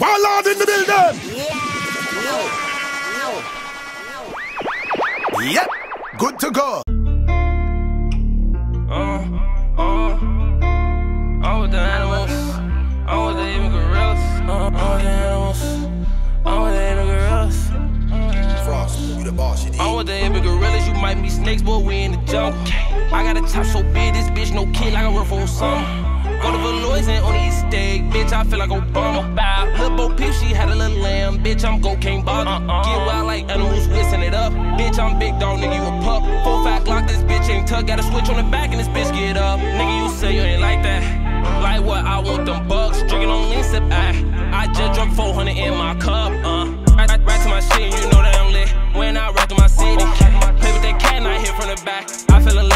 Warlord in the building. Yep, good to go. Uh, uh, with the animals. I'm with the even gorillas. Uh, with the animals. I'm with the even gorillas. Frost, you the boss, you I'm with the even gorillas. You might be snakes, but we in the jungle. I got a top so big, this bitch no kid like a work for summer. Steak, bitch. I feel like Obama. Lil' Bo Peep, she had a little lamb, bitch. I'm cocaine bottle. Uh-uh. Get wild like animals, whistling it up. Bitch, I'm big dog, nigga, you a pup. Four five Glock, this bitch ain't tuck. Got a switch on the back and this bitch get up. Nigga, you say you ain't like that. Like what? I want them bucks. Drinking on lean sip. I, I just drunk 400 in my cup. Uh, right, right, to my shit, you know that I'm lit. When I rap to my city, play with that cat and I hit from the back. I feel in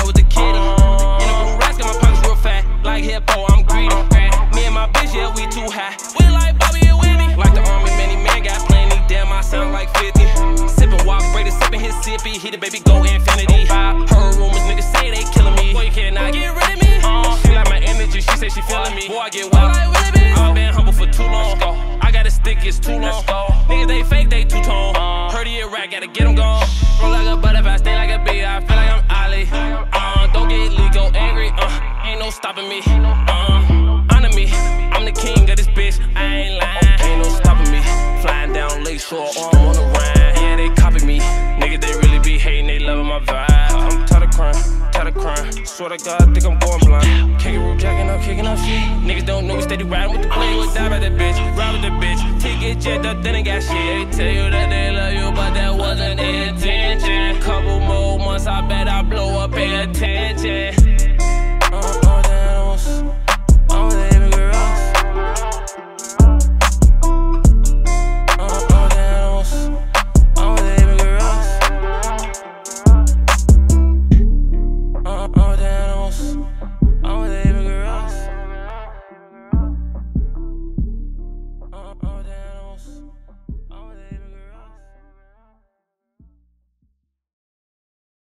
Me and my bitch, yeah, we too high. We like Bobby and Whitney. Like the army, many man got plenty. Damn, I sound like 50. Sippin' walk, break sippin' his sippy. Hit it, baby, go infinity. Her rumors, niggas say they killing me. Boy, you cannot get rid of me. Uh, she like my energy, she say she feeling me. Boy, I get wild like Willie I've been humble for too long. I got a stick, it's too long. Niggas, they fake, they two tone. Heard he a rat, gotta get him gone. Roll like a butterfly, stay like a bee. I feel like I'm Ali. Uh, don't get legal, go angry. Uh, ain't no stopping me. Uh, Lakeshore, arm on the ride. Yeah, they copy me. Niggas, they really be hating, they loving my vibe. I'm tired of crime, tired of crime. Swear to God, I think I'm going blind. Kangaroo jacking up, kicking up shit. Niggas don't know we steady riding with the plane. Would die by that bitch, ride with the bitch. Ticket jacked up, then they got shit. They tell you that they love you, but that wasn't intention. Couple more months, I bet I blow up, pay attention.